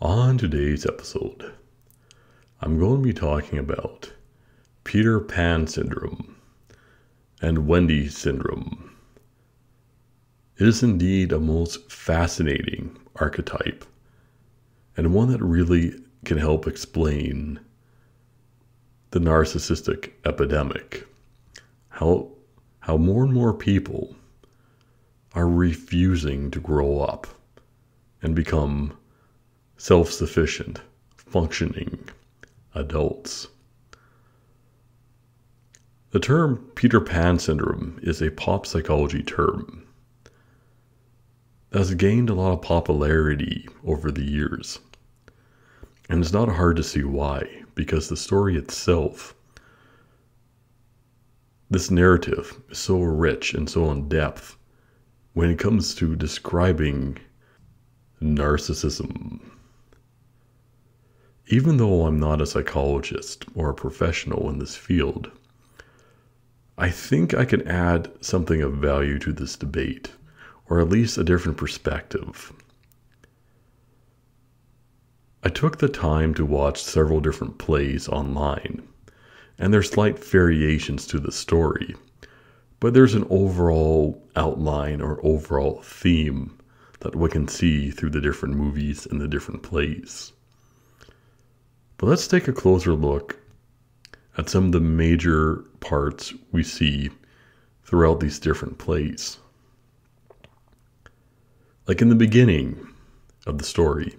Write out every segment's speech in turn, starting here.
On today's episode, I'm going to be talking about Peter Pan syndrome and Wendy syndrome. It is indeed a most fascinating archetype and one that really can help explain the narcissistic epidemic. How, how more and more people are refusing to grow up and become self sufficient, functioning adults. The term Peter Pan syndrome is a pop psychology term that has gained a lot of popularity over the years. And it's not hard to see why, because the story itself, this narrative, is so rich and so in depth when it comes to describing narcissism. Even though I'm not a psychologist or a professional in this field, I think I can add something of value to this debate, or at least a different perspective. I took the time to watch several different plays online, and there's slight variations to the story, but there's an overall outline or overall theme that we can see through the different movies and the different plays. But let's take a closer look at some of the major parts we see throughout these different plays. Like in the beginning of the story,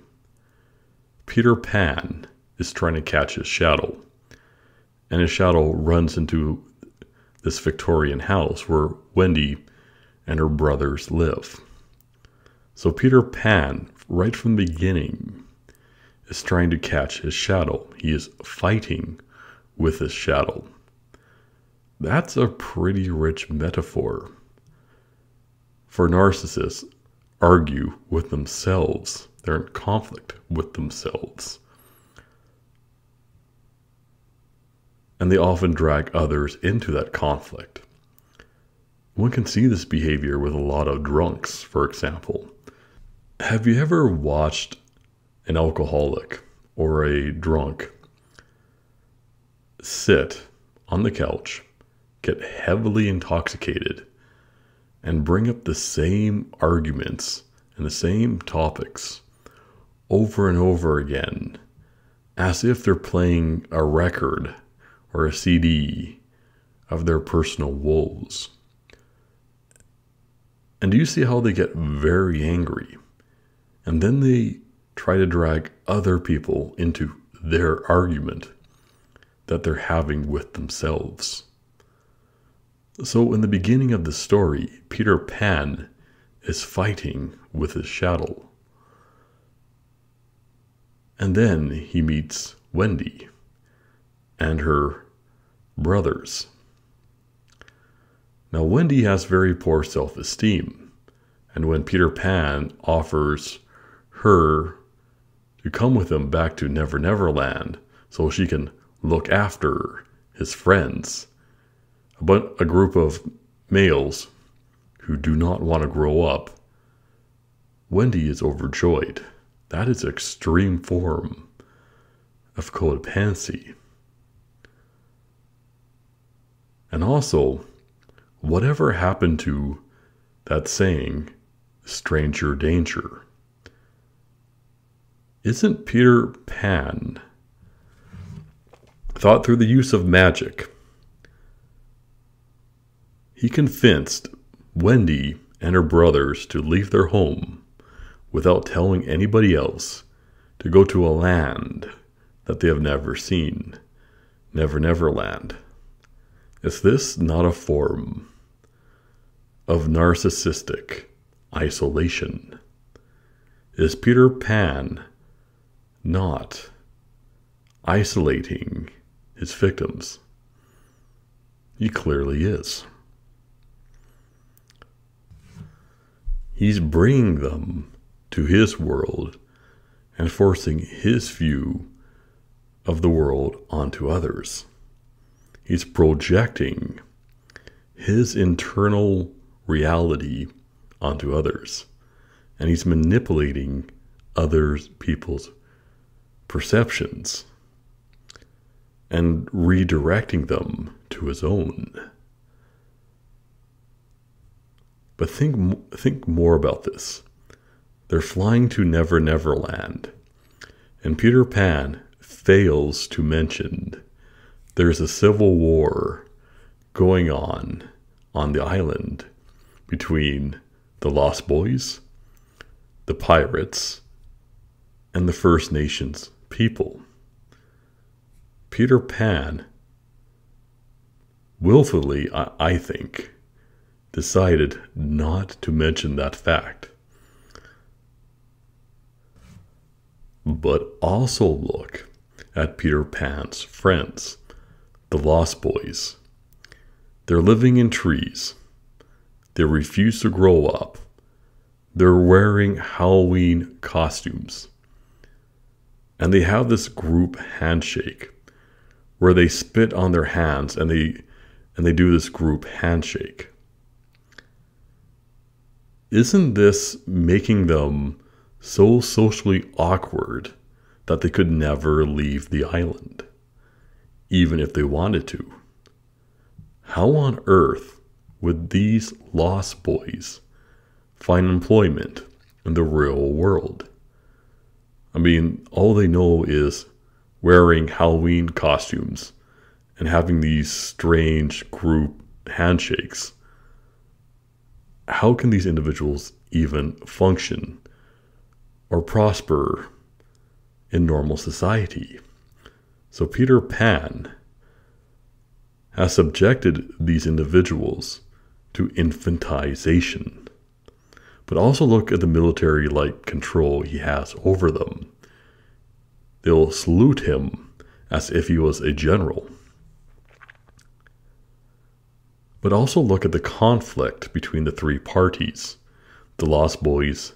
Peter Pan is trying to catch his shadow, and his shadow runs into this Victorian house where Wendy and her brothers live. So Peter Pan, right from the beginning, is trying to catch his shadow. He is fighting with his shadow. That's a pretty rich metaphor. For narcissists, argue with themselves. They're in conflict with themselves. And they often drag others into that conflict. One can see this behavior with a lot of drunks, for example. Have you ever watched an alcoholic or a drunk sit on the couch, get heavily intoxicated, and bring up the same arguments and the same topics over and over again as if they're playing a record or a CD of their personal woes. And do you see how they get very angry? And then they try to drag other people into their argument that they're having with themselves. So, in the beginning of the story, Peter Pan is fighting with his shadow. And then he meets Wendy and her brothers. Now, Wendy has very poor self esteem, and when Peter Pan offers her to come with him back to Never Never Land so she can look after his friends. But a group of males who do not want to grow up. Wendy is overjoyed. That is extreme form of codependency. And also, whatever happened to that saying, stranger danger? Isn't Peter Pan thought through the use of magic? He convinced Wendy and her brothers to leave their home without telling anybody else to go to a land that they have never seen. Never Never Land. Is this not a form of narcissistic isolation? Is Peter Pan not isolating his victims. He clearly is. He's bringing them to his world and forcing his view of the world onto others. He's projecting his internal reality onto others. And he's manipulating others people's perceptions and redirecting them to his own. But think, think more about this. They're flying to Never Never Land, and Peter Pan fails to mention there's a civil war going on on the island between the Lost Boys, the pirates, and the First Nations people. Peter Pan willfully, I, I think, decided not to mention that fact. But also look at Peter Pan's friends, the Lost Boys. They're living in trees. They refuse to grow up. They're wearing Halloween costumes. And they have this group handshake where they spit on their hands and they and they do this group handshake. Isn't this making them so socially awkward that they could never leave the island, even if they wanted to? How on earth would these lost boys find employment in the real world? I mean, all they know is wearing Halloween costumes and having these strange group handshakes. How can these individuals even function or prosper in normal society? So, Peter Pan has subjected these individuals to infantization. But also look at the military like control he has over them. They'll salute him as if he was a general. But also look at the conflict between the three parties the Lost Boys,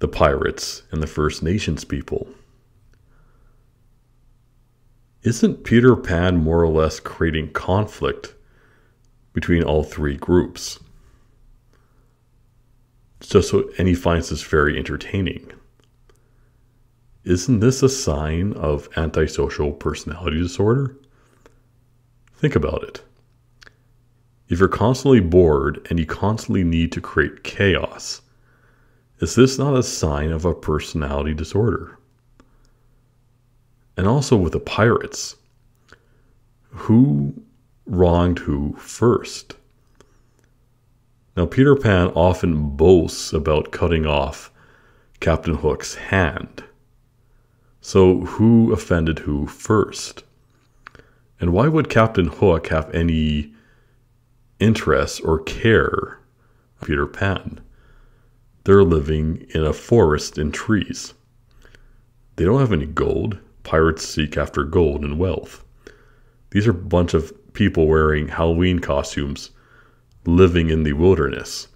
the pirates, and the First Nations people. Isn't Peter Pan more or less creating conflict between all three groups? Just so, and he finds this very entertaining. Isn't this a sign of antisocial personality disorder? Think about it. If you're constantly bored and you constantly need to create chaos, is this not a sign of a personality disorder? And also with the pirates, who wronged who first? Now, Peter Pan often boasts about cutting off Captain Hook's hand. So, who offended who first? And why would Captain Hook have any interest or care Peter Pan? They're living in a forest in trees. They don't have any gold. Pirates seek after gold and wealth. These are a bunch of people wearing Halloween costumes living in the wilderness.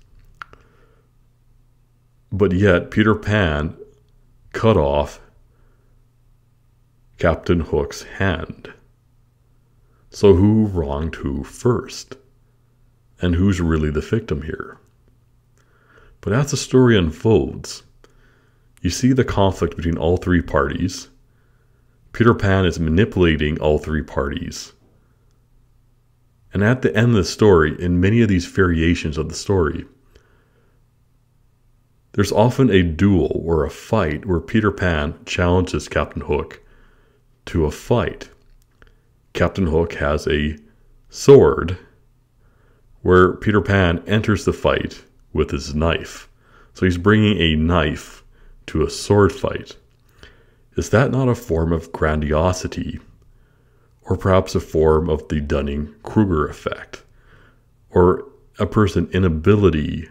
But yet, Peter Pan cut off Captain Hook's hand. So, who wronged who first? And who's really the victim here? But as the story unfolds, you see the conflict between all three parties. Peter Pan is manipulating all three parties. And at the end of the story, in many of these variations of the story, there's often a duel or a fight where Peter Pan challenges Captain Hook to a fight. Captain Hook has a sword where Peter Pan enters the fight with his knife. So he's bringing a knife to a sword fight. Is that not a form of grandiosity? Or perhaps a form of the Dunning Kruger effect? Or a person's inability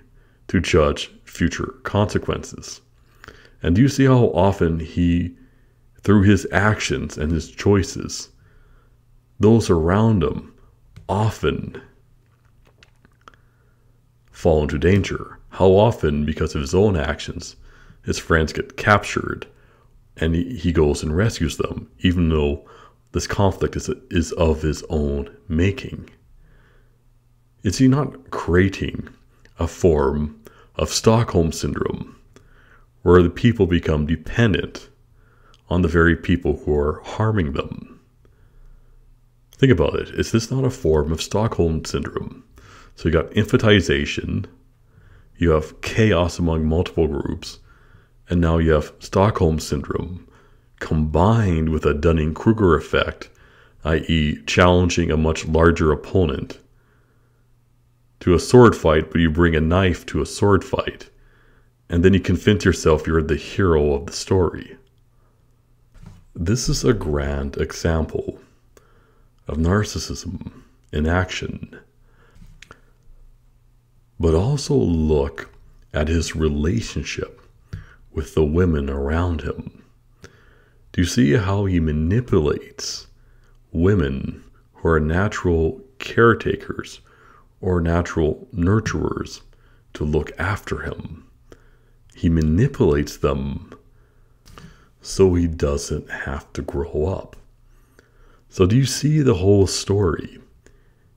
to judge future consequences? And do you see how often he through his actions and his choices. Those around him often fall into danger. How often, because of his own actions, his friends get captured and he goes and rescues them, even though this conflict is, is of his own making. Is he not creating a form of Stockholm Syndrome where the people become dependent on the very people who are harming them. Think about it. Is this not a form of Stockholm syndrome? So you got infantilization, you have chaos among multiple groups, and now you have Stockholm syndrome combined with a Dunning Kruger effect, i.e., challenging a much larger opponent to a sword fight, but you bring a knife to a sword fight, and then you convince yourself you're the hero of the story. This is a grand example of narcissism in action. But also look at his relationship with the women around him. Do you see how he manipulates women who are natural caretakers or natural nurturers to look after him? He manipulates them so he doesn't have to grow up. So, do you see the whole story?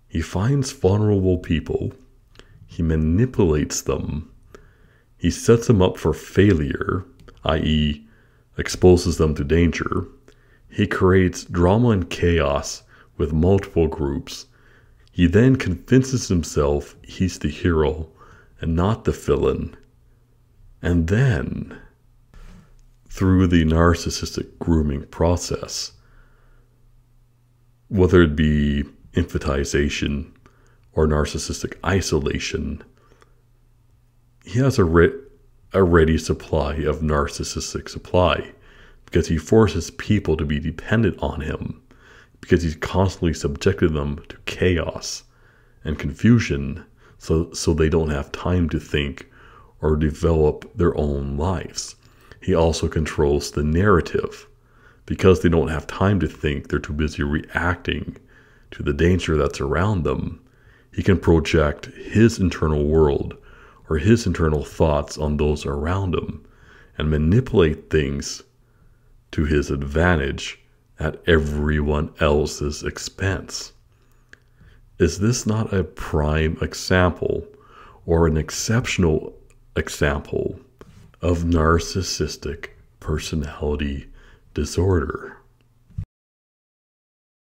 He finds vulnerable people, he manipulates them, he sets them up for failure, i.e., exposes them to danger. He creates drama and chaos with multiple groups. He then convinces himself he's the hero and not the villain. And then, through the narcissistic grooming process, whether it be infantilization or narcissistic isolation, he has a, a ready supply of narcissistic supply because he forces people to be dependent on him because he's constantly subjected them to chaos and confusion so, so they don't have time to think or develop their own lives. He also controls the narrative because they don't have time to think, they're too busy reacting to the danger that's around them. He can project his internal world or his internal thoughts on those around him and manipulate things to his advantage at everyone else's expense. Is this not a prime example or an exceptional example of narcissistic personality disorder.